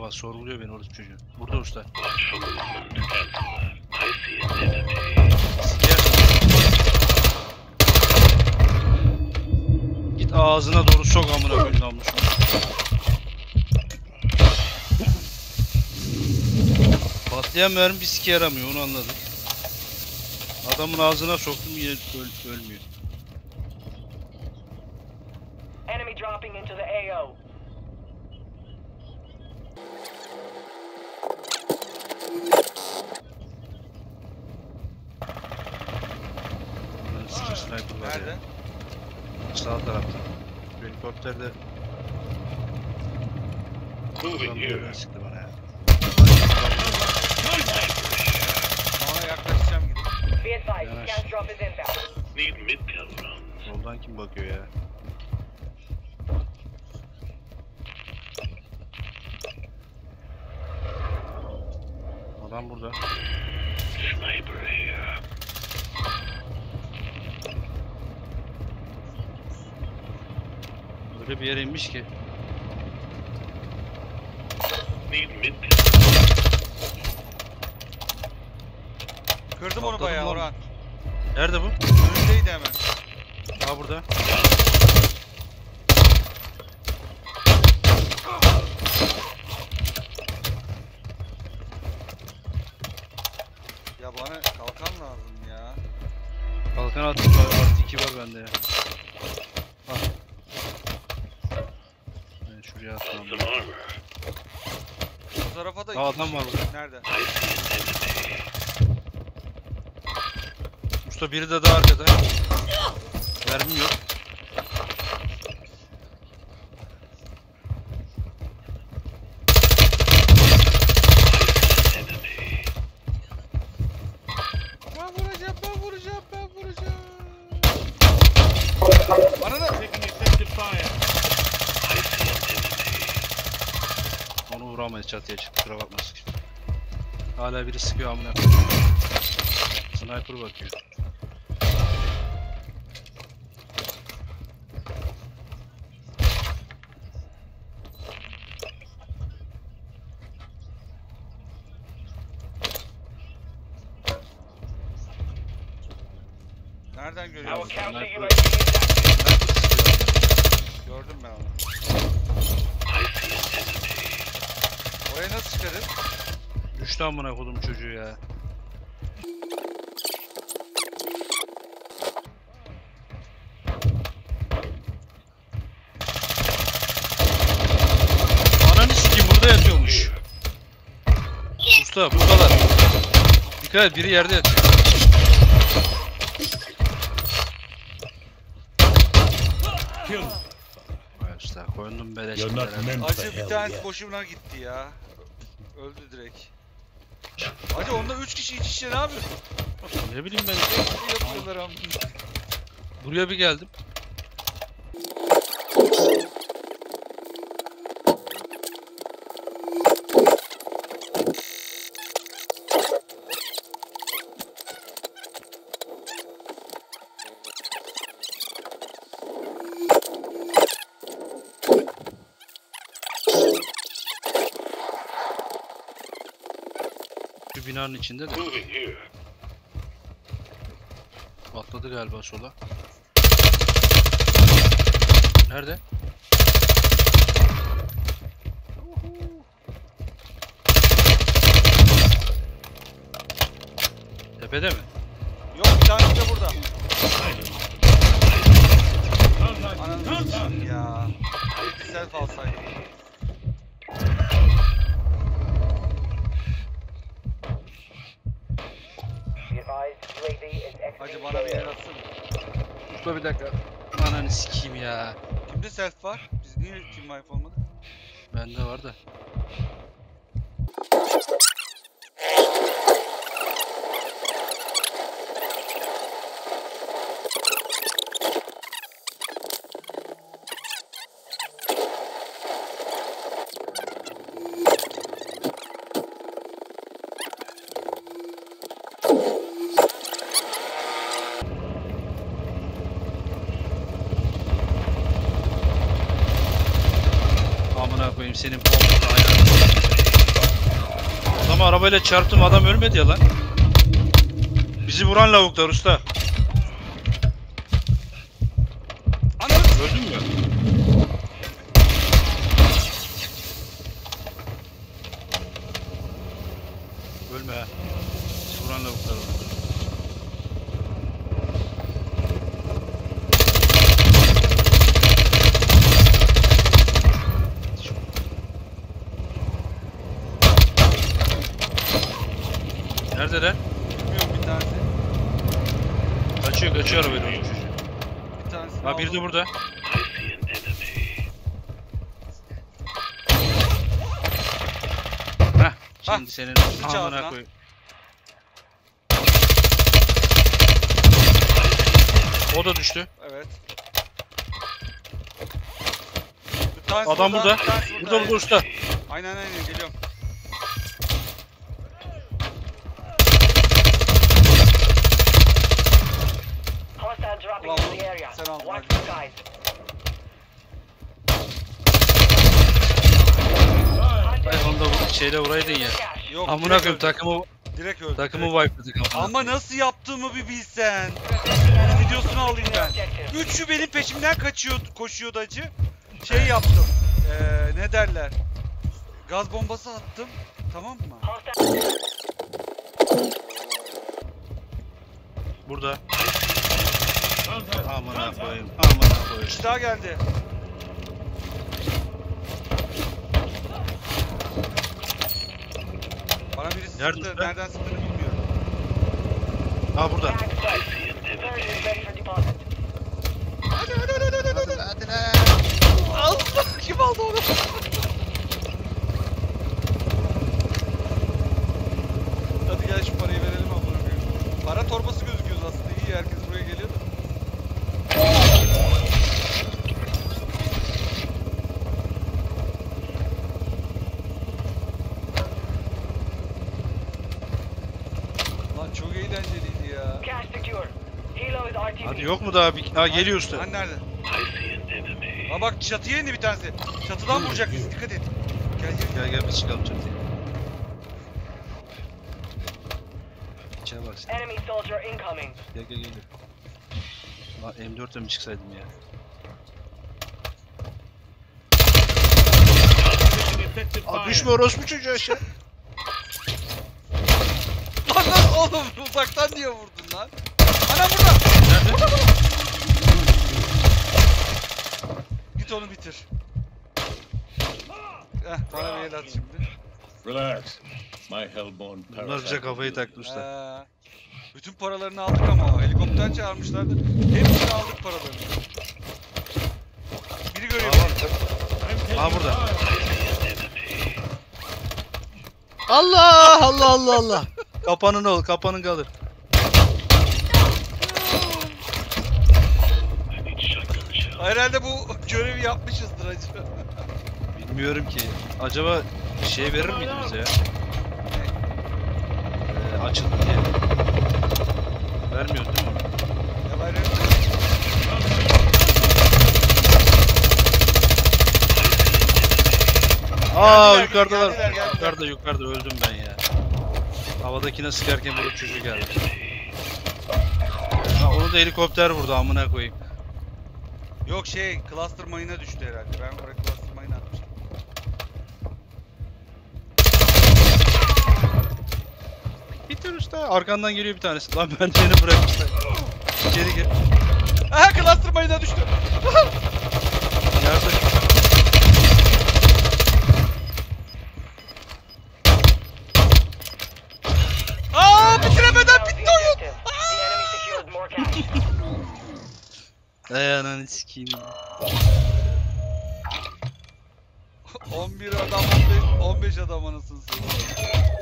bak sorguluyor beni orası çocuğu. Burada usta. Git ağzına doğru sok amına koyayım lan bunu. Patlayan mermi bir sike yaramıyor onu anladık. Adamın ağzına soktum yine öl- ölmüyor. Var Nerede? ya. Sağ tarafta. Helikopterde bir yerden sıktı bana ya. Ona yaklaşacağım gidip. Be advised, Yanaş. scan drop is inbound. Need mid-kill rounds. Soldan kim bakıyor ya? Adam burada. Öyle bir yere inmiş ki. Kırdım onu Atladım bayağı lan. Orhan. Nerede bu? Önündeydi hemen. Aa burada. Ya bana kalkan lazım ya. Kalkan attım. Artı 2 var bende ya. Tarafa da Aa, adam var burada. Nerede? Usta biri de daha arkada. Mermim yok. Onu vuramayız çatıya çıktı. Kusura bakma sıkıştı. Hala biri sıkıyor amına koyayım. Sniper bakıyor. nereden görüyorsun? sıkıyor. Gördüm ben onu. Oraya nasıl çıkarız? Düştü amına kodum çocuğu ya. Ananı sikeyim burada yatıyormuş. Usta buradalar. Dikkat et biri yerde yatıyor. Beleş. You're not gider. meant for Acı bir hell tanesi yet. boşuna gitti ya. Öldü direkt. Acı onda 3 kişi iç içe ne yapıyorsun? Ne bileyim ben. Ne yapıyorlar ama? Buraya bir geldim. Binanın içinde de atladı galiba sola. Nerede? Tepede mi? Yok bir tanesi de burada. Ananı ya. Self alsaydım. Usta bir dakika. Ananı sikeyim ya. Kimde self var? Biz niye team wipe olmadık? Bende var da. Senin bombalı ayağını. Adamı arabayla çarptım adam ölmedi ya lan. Bizi vuran lavuklar usta. Anam. Öldün mü? Kaçıyor arabayla onun çocuğu. Bir tanesi. Ha biri de burada. An enemy. Heh. Şimdi senin sıç amına ağzına. koy. O da düştü. Evet. Bir tanesi Adam burada. bir tanesi Burada burada usta. Aynen aynen geliyorum. Area. sen aldın, Watch the skies. Ay onda bu şeyle vuraydın ya. Yok Amına koyayım takımı Direkt öldü. takımı wipe'ladık amına. Ama nasıl yaptığımı bir bilsen. Bunun videosunu alayım ben. Üçü benim peşimden kaçıyor, koşuyordu acı. Şey yaptım. Ee, ne derler? Gaz bombası attım. Tamam mı? Hostile. Burada. Amına koyayım. İki daha geldi. Bana birisi Nerede sıktı. Nereden sıktığını bilmiyorum. Ha burada. Hadi hadi hadi hadi hadi. hadi. Allah kim aldı onu? Hadi gel şu parayı verelim amına koyayım. Para torbası gözüküyoruz aslında iyi herkes buraya geliyor da. Lan çok eğlenceliydi ya. Cash secure. Helo is RTV. Hadi yok mu daha bir... Ha geliyor usta. Hani nerede? Ha bak çatıya indi bir tanesi. Çatıdan vuracak bizi dikkat et. Gel gel gel. Gel biz çıkalım çatıya. İçine bak sen. Enemy soldier incoming. Gel gel gel. Lan M4'e mi çıksaydım ya? Aa, düşme orospu çocuğu aşağı. Lan lan oğlum uzaktan niye vurdun lan? Ana burada. Nerede? Git onu bitir. Heh bana bir el at şimdi. Relax. My hellborn Bunlar parasite. bize kafayı usta. Ee, bütün paralarını aldık ama helikopter çağırmışlardı. Hepsini aldık paralarını. Biri görüyor. Aa, Aa, burada. Allah Allah Allah Allah. Kapanın ol, kapanın kalır. Herhalde bu görevi yapmışızdır acı. Bilmiyorum ki. Acaba şey verir miydi bize ya? Ee, açıldı diye. Vermiyor değil mi? Aa Geldiler, yukarıdalar. geldiler, geldiler. Yukarıda yukarıda öldüm ben ya. Havadakine sıkarken vurup çocuğu geldi. Ha, onu da helikopter vurdu amına koyayım. Yok şey cluster mayına düştü herhalde. Ben oraya cluster mayına atmıştım. Bitir usta. Arkandan geliyor bir tanesi. Lan ben seni bırakmışlar. Geri gel. Aha cluster mayına düştü. Ay ananı sikeyim. 11 adam 15, 15 adam anasını satayım.